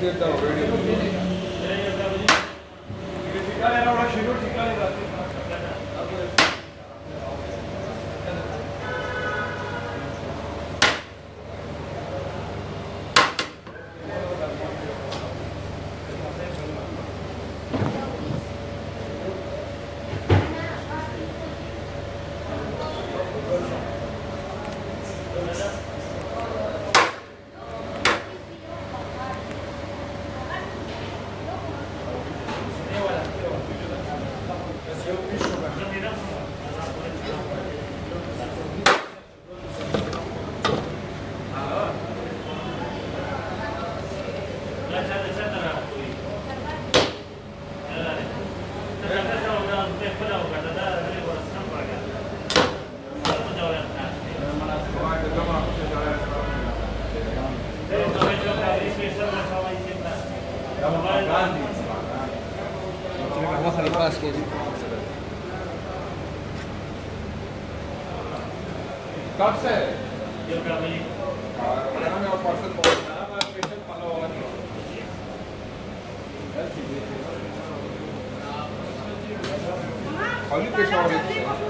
did that already. A limpar कब से खाना में और पर्सन स्पेशल फॉलो खाली पेश और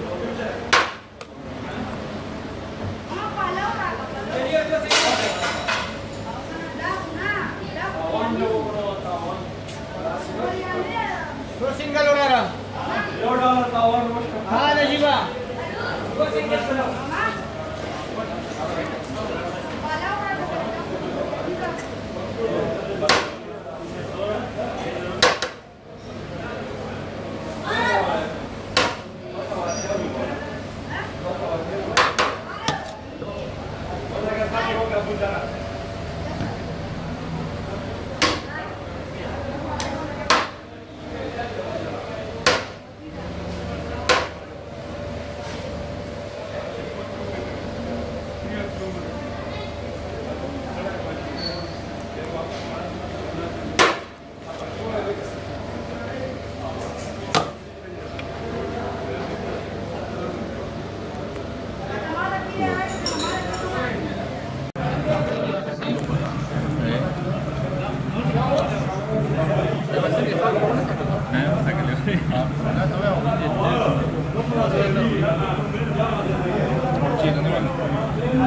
Cruzingalo.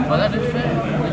Var det litt feil?